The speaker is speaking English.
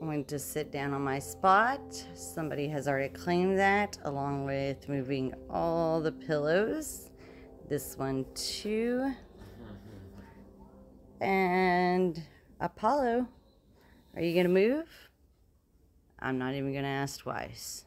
Going to sit down on my spot. Somebody has already claimed that, along with moving all the pillows. This one too. And Apollo, are you going to move? I'm not even going to ask twice.